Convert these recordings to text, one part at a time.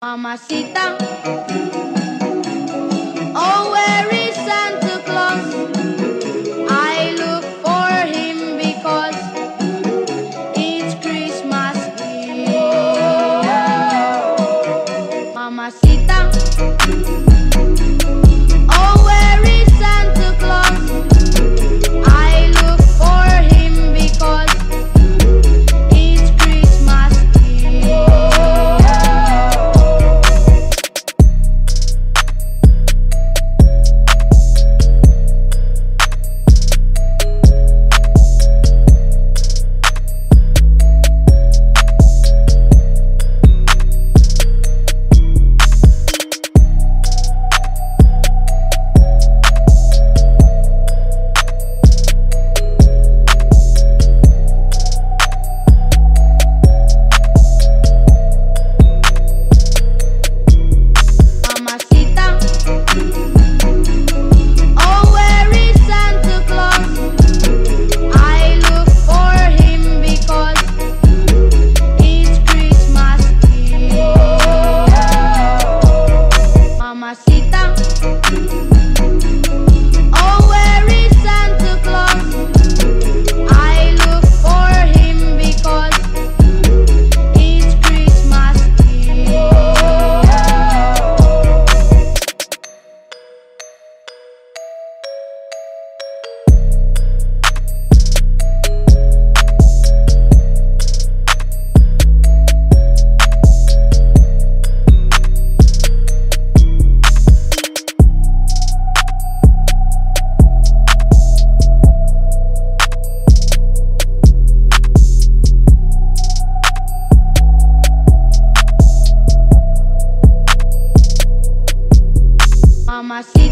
Mamacita. Oh, where is Santa Claus? I look for him because it's Christmas Eve. Mamacita. Oh.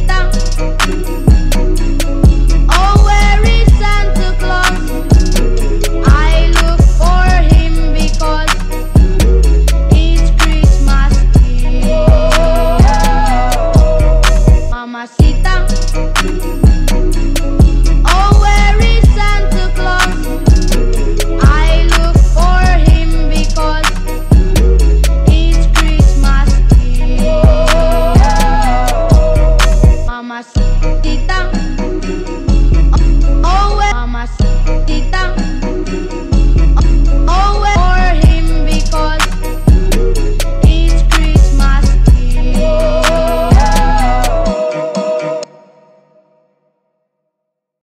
mamacita. Oh,